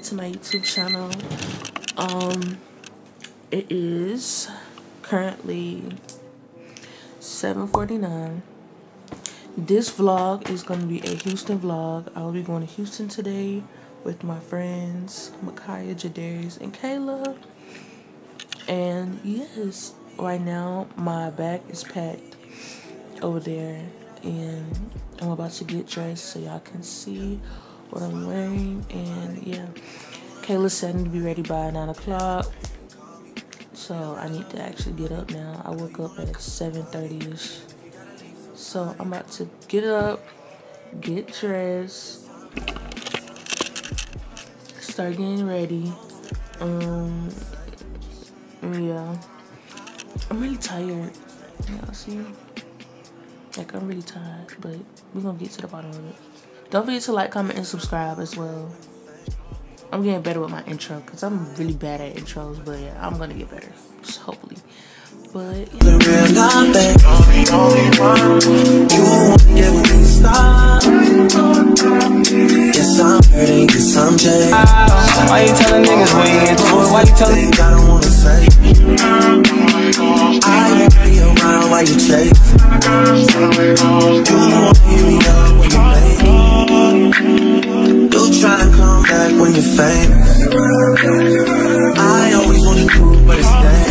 back to my YouTube channel. Um, it is currently 7:49. This vlog is going to be a Houston vlog. I will be going to Houston today with my friends, Makaya, Jadarius, and Kayla. And yes, right now my bag is packed over there and I'm about to get dressed so y'all can see what I'm wearing and yeah. Kayla's setting to be ready by 9 o'clock. So I need to actually get up now. I woke up at 7.30 ish so I'm about to get up get dressed start getting ready. Um yeah. I'm really tired. Y'all see? Like, I'm really tired, but we're gonna get to the bottom of it. Don't forget to like, comment, and subscribe as well. I'm getting better with my intro because I'm really bad at intros, but yeah, I'm gonna get better, just hopefully. But yeah. I'm hurting, yes, I'm jaded. Why you telling niggas when you into? Why you telling? I don't wanna say. I won't be around while you chase. You won't hear me up when you You try to come back when you're famous. I always want to prove, but it's dangerous.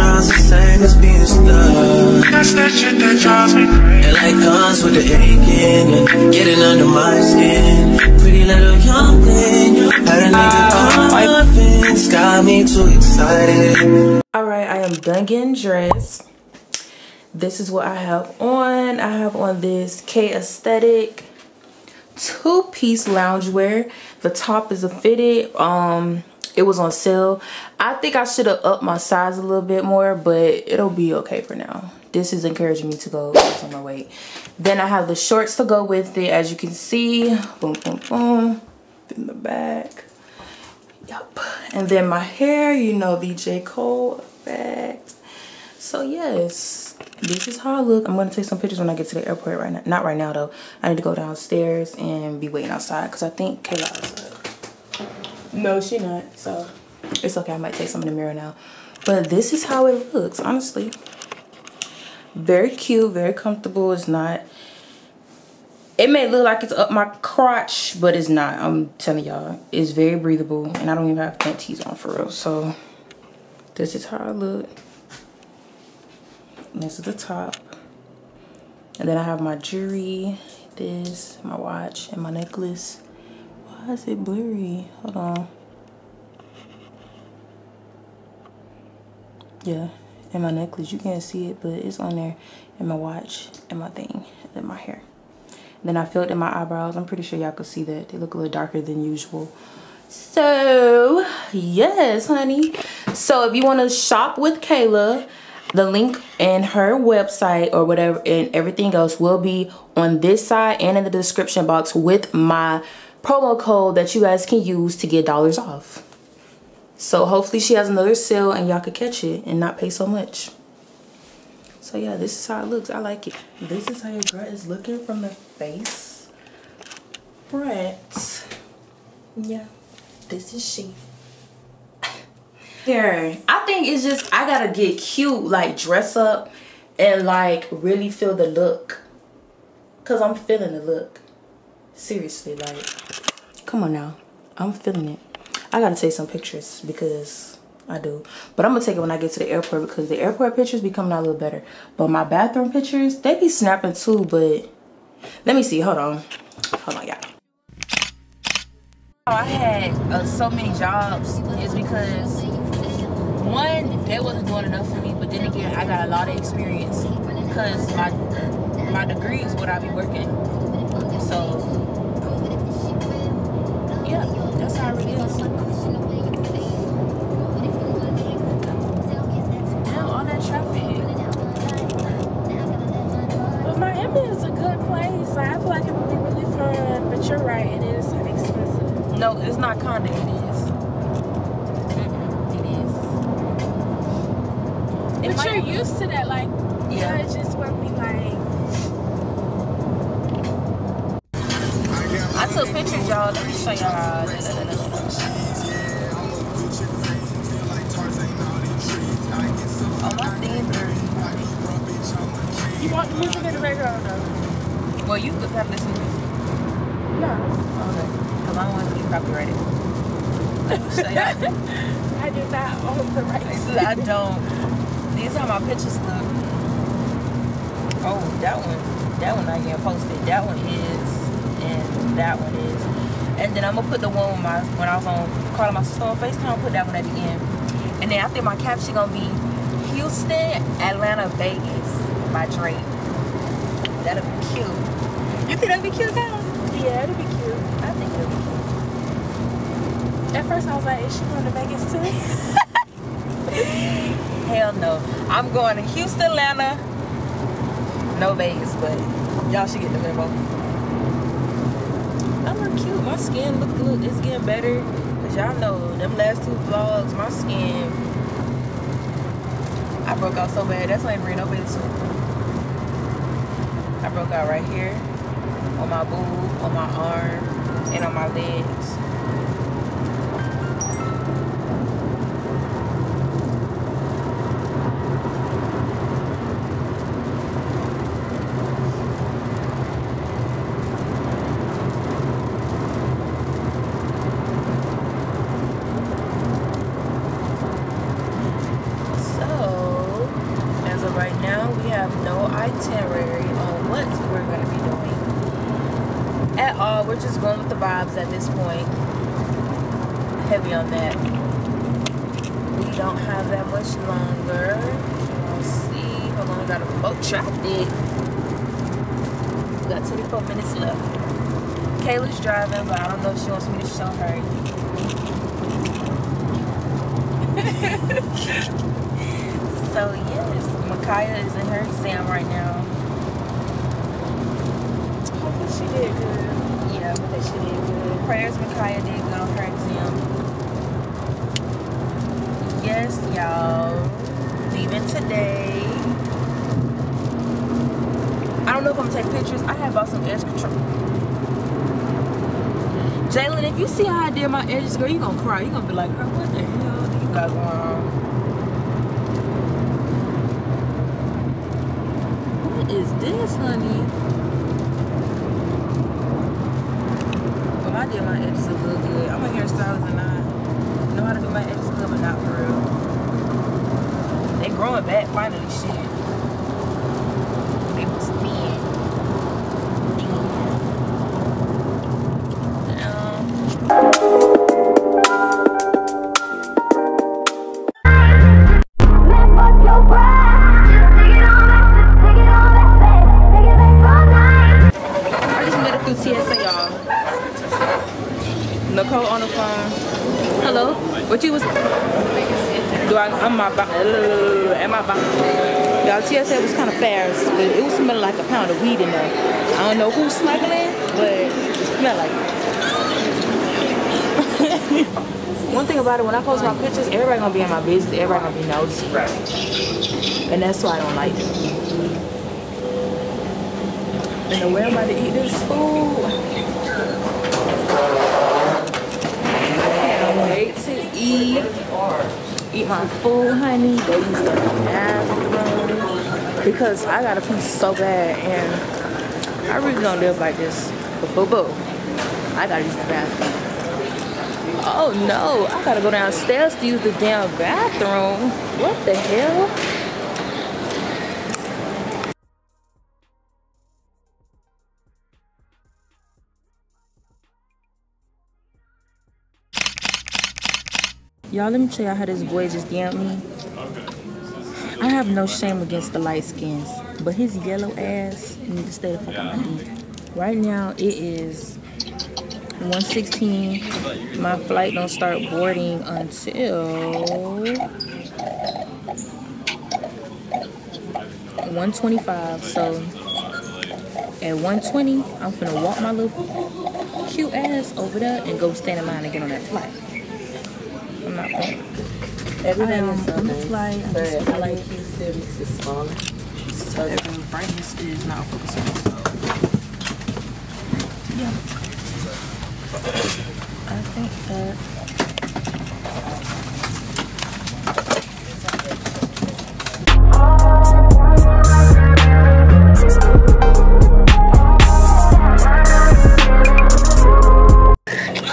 Around's the same as being stuck. That's that shit that drives me crazy. And like guns with the aching and getting under my skin. Pretty little young thing, had a nigga confidence, got me too excited. All right, I am done getting dressed. This is what I have on. I have on this K Aesthetic two-piece loungewear. The top is a fitted. Um, it was on sale. I think I should have upped my size a little bit more, but it'll be okay for now. This is encouraging me to go lose my weight. Then I have the shorts to go with it, as you can see. Boom, boom, boom. In the back. Yep. And then my hair, you know, the J. Cole effect. So yes, this is how I look. I'm gonna take some pictures when I get to the airport right now. Not right now though. I need to go downstairs and be waiting outside because I think Kayla's No, she not. So it's okay. I might take some in the mirror now. But this is how it looks, honestly. Very cute, very comfortable. It's not it may look like it's up my crotch, but it's not. I'm telling y'all, it's very breathable, and I don't even have panties on for real. So this is how I look. This is the top. And then I have my jewelry, this, my watch, and my necklace. Why is it blurry? Hold on. Yeah, and my necklace. You can't see it, but it's on there. And my watch, and my thing, and my hair. Then I filled in my eyebrows. I'm pretty sure y'all could see that. They look a little darker than usual. So, yes, honey. So, if you want to shop with Kayla, the link and her website or whatever and everything else will be on this side and in the description box with my promo code that you guys can use to get dollars off. So, hopefully she has another sale and y'all could catch it and not pay so much. So yeah, this is how it looks. I like it. This is how your girl is looking from the face. Brett. Yeah, this is she. Here, I think it's just, I gotta get cute, like dress up and like really feel the look. Cause I'm feeling the look. Seriously, like, come on now. I'm feeling it. I gotta take some pictures because I do. But I'm gonna take it when I get to the airport because the airport pictures be coming out a little better. But my bathroom pictures, they be snapping too, but let me see. Hold on. Hold on, y'all. I had uh, so many jobs is because one, they wasn't doing enough for me, but then again, I got a lot of experience because my my degree is what I be working. So But Miami is a good place. I feel like it would be really fun. But you're right, it is expensive. No, it's not kinda, It is. It is. But you're used to that, like Yeah. judges pictures. Let me show y'all. Da, da, da, da, da. Oh, my you want the music in the background though? Well, you could have listened to. No. Okay. Because I don't want to be copyrighted. Let me show y'all. I do not own the rights. I don't. These are my pictures look. Oh, that one. That one not getting posted. That one is. And that one is. And then I'm gonna put the one with my when I was on calling my sister on FaceTime, put that one at the end. And then I think my caption is gonna be Houston, Atlanta, Vegas by Drake. That'll be cute. You think that'd be cute, guys? Yeah, it'd be cute. I think it'll be cute. At first I was like, is she going to Vegas too? Hell no. I'm going to Houston, Atlanta. No Vegas, but y'all should get the memo. Look cute. My skin look good. it's getting better. Cause y'all know them last two vlogs, my skin I broke out so bad. That's why I ain't bring no suit. I broke out right here, on my boob, on my arm, and on my legs. So, as of right now, we have no itinerary on what we're going to be doing at all. We're just going with the vibes at this point. Heavy on that. We don't have that much longer. Let's see how long got a boat traffic. We got 24 minutes left. Kayla's driving, but I don't know if she wants me to show her. So yes, Micaiah is in her exam right now. Hopefully she did good. Prayers Micaiah did on her exam. Yes, y'all. Leaving today. I don't know if I'm gonna take pictures. I have bought some edge control. Jalen, if you see how I did my edges, girl, you gonna cry. You gonna be like, girl, what the hell do you got going on? What is this, honey? I did my edges a little good. I'm a hairstylist and I know how to do my edges good, but not for real. They growing back finally, shit. They was. Thin. Um, When I post my pictures, everybody gonna be in my business. Everybody gonna be nosy, and that's why I don't like it. And where am I to eat this food? I can't wait to eat. Eat my food, honey. They use the bathroom. Because I got a piece so bad and I really don't live like this. But boo boo. I gotta use the bathroom. Oh no, I gotta go downstairs to use the damn bathroom. What the hell? Y'all, let me tell y'all how this boy just DM'd me. I have no shame against the light skins, but his yellow ass need to stay the fuck out my D. Right now, it is 116. My flight don't start boarding until 125. So at 120, I'm gonna walk my little cute ass over there and go stand in line and get on that flight. I'm not playing. Everything is on the flight. I'm just I like- like you still smaller. So everything brightness is not focusing. Yeah. I think that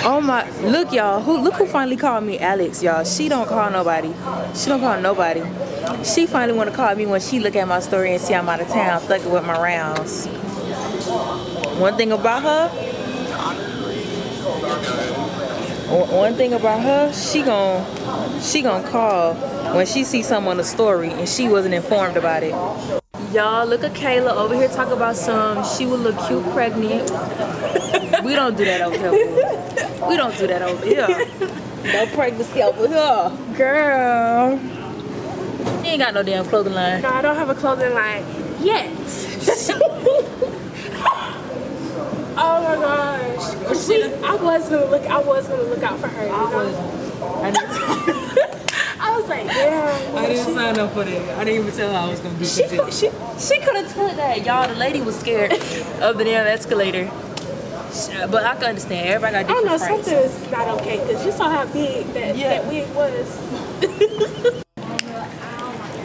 Oh my look y'all. Who look who finally called me Alex y'all. She don't call nobody. She don't call nobody. She finally want to call me when she look at my story and see I'm out of town thugging with my rounds. One thing about her one one thing about her she gon' she gon' call when she see something on the story and she wasn't informed about it y'all look at Kayla over here talk about some she would look cute pregnant we don't do that over here boo. We don't do that over here. No pregnancy over here. Girl. You ain't got no damn clothing line. No, I don't have a clothing line yet. oh my gosh. She, I was gonna look I was gonna look out for her. you know? I I was like, yeah. I didn't sign up for that. I didn't even tell her I was gonna do She, it. she, She could have told that. Y'all, the lady was scared of the damn escalator. But I can understand. Everybody got I don't know, different something is not okay because you saw how big that, Yeah. that wig was.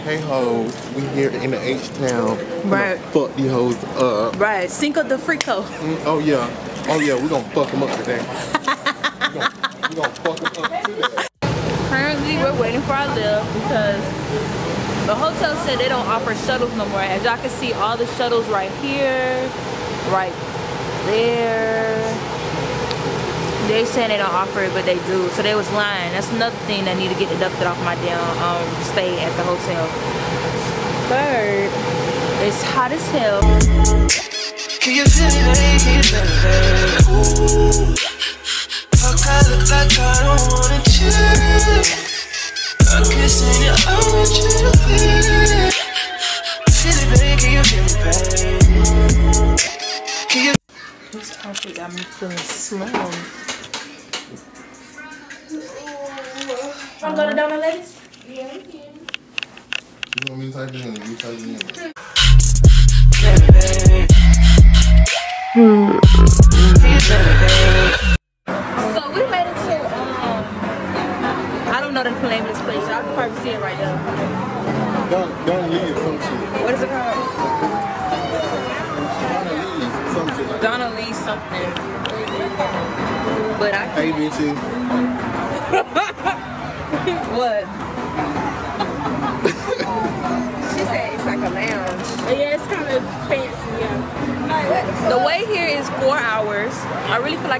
Hey hoes, we here in the H town. Right. Fuck these hoes up. Right. Cinco de Frico. Mm, oh yeah. Oh yeah, we gonna fuck them up today. we, gonna, we gonna fuck them up today. Currently, we're waiting for our lift because the hotel said they don't offer shuttles no more. As y'all can see, all the shuttles right here, right there. They saying they don't offer it, but they do. So they was lying. That's another thing that need to get deducted off my damn um, stay at the hotel. Third, it's hot as hell. Can you feel it? Ooh? Can you This outfit got me feeling slim. Wanna go to Donut Ladies? You want me to type it in? You type it in. So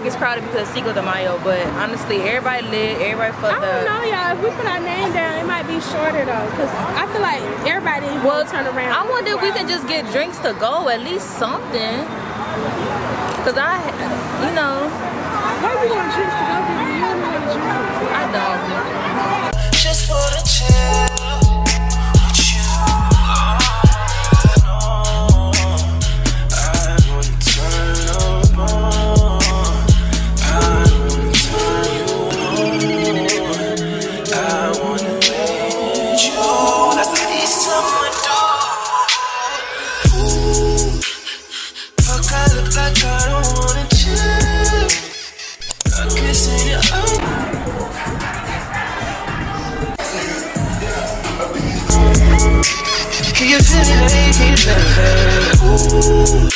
like it's crowded because of Cinco de Mayo, but honestly, everybody lit, everybody I don't up. know, y'all. If we put our name down, it might be shorter though, cause I feel like everybody Well, will turn around. I wonder if we can just get drinks to go, at least something. Cause I, you know, Why we want drinks to go to? You don't want to drink. I don't. just wanna chill I'm kissing you. Oh. Can you feel it, baby, baby? Ooh,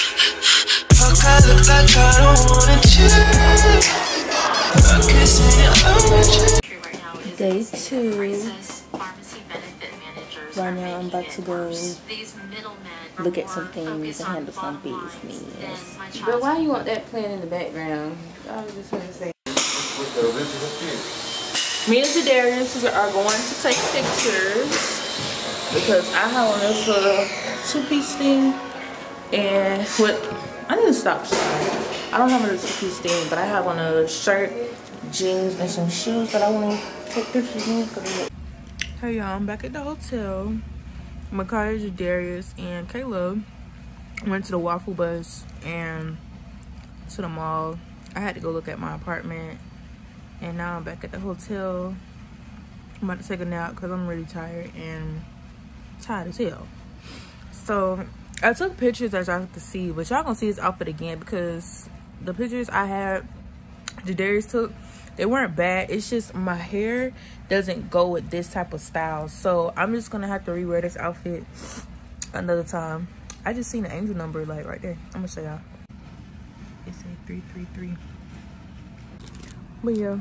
fuck, I look like I don't wanna chill. I'm kissing you, I'm with oh. you. Day two. Right Right now, I'm about to go look at some things and handle some business. business. But why you want that playing in the background? I was just gonna say. With the original shit. Me and Jadarius are going to take pictures because I have on this little two-piece thing and what I need to stop sorry. I don't have a two-piece thing, but I have on a shirt, jeans, and some shoes that I want to take pictures in. Hey y'all, I'm back at the hotel. Makaya, Darius, and Caleb went to the Waffle Bus and to the mall. I had to go look at my apartment, and now I'm back at the hotel. I'm about to take a nap because I'm really tired and tired as hell. So I took pictures as y'all can see, but y'all gonna see this outfit again because the pictures I had, Darius took, they weren't bad. It's just my hair doesn't go with this type of style. So I'm just gonna have to rewear this outfit another time. I just seen the angel number like right there. I'm gonna show y'all. It said 333. But yeah,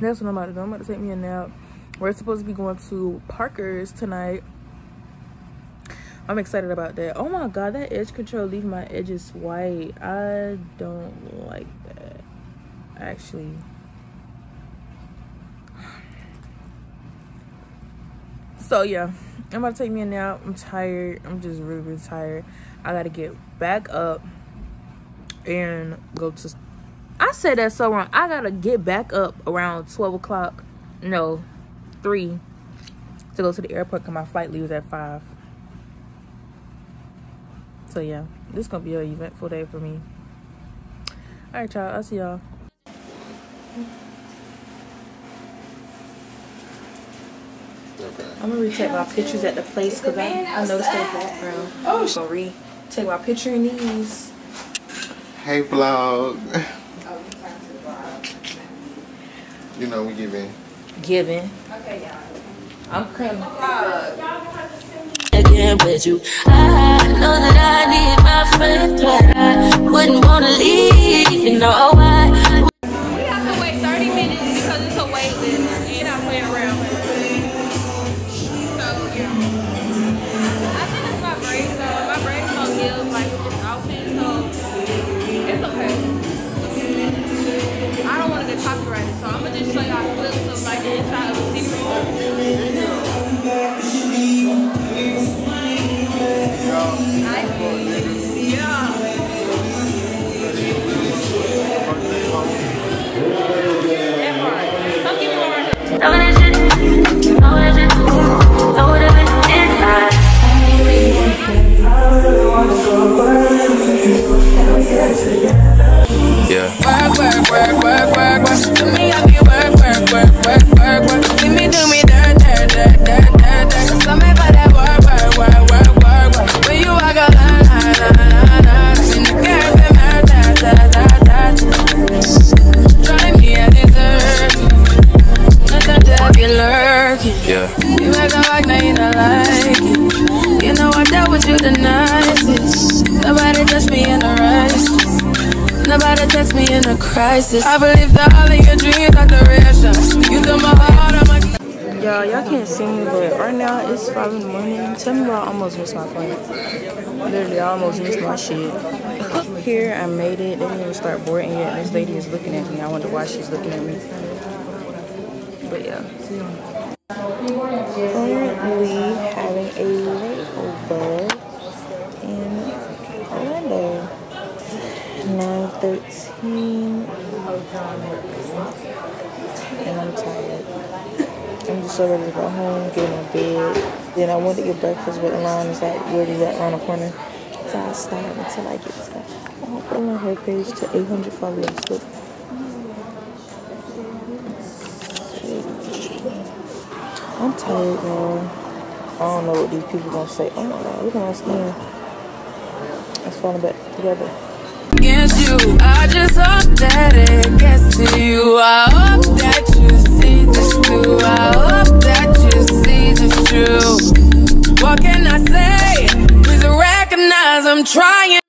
that's what I'm about to do. I'm about to take me a nap. We're supposed to be going to Parker's tonight. I'm excited about that. Oh my god, that edge control leave my edges white. I don't like that. Actually. So yeah, I'm about to take me a nap. I'm tired. I'm just really, really tired. I gotta get back up and go to. I said that so wrong. I gotta get back up around 12 o'clock. No, 3 to go to the airport because my flight leaves at 5. So yeah, this is gonna be an eventful day for me. All right, y'all. I'll see y'all. Okay. I'm gonna retake my pictures at the place because I, I noticed their background. Oh, I'm gonna retake my picture in these. Hey vlog. You know we give in. giving. Given. I'm coming. again with you. I know that I need my friend, but I wouldn't wanna leave. You know why? A rock, now you don't like it. You know I dealt with you the nicest. Nobody touched me in the right. Nobody text me in a crisis. I believe that all of your dreams are duration. You took my heart, I'm. Y'all, y'all can't see me, but right now it's 5 in the morning. Tell me why I almost missed my flight. Literally, I almost missed my shit. Here, I made it. They didn't even start boarding yet. This lady is looking at me. I wonder why she's looking at me. But yeah. 9.13 and I'm tired. I'm just so ready to go home, get in my bed. Then I went to get breakfast, but the line is like literally right around the corner. So I stop until I get to I want to put my hair page to 800 followers. I'm tired, man. I don't know what these people gonna say. Oh my god, look at my skin. It's falling back together. Against you. I just hope that it gets to you. I hope that you see this too. I hope that you see this true. What can I say? Please recognize I'm trying.